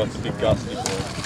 what's it's a big gusty boy.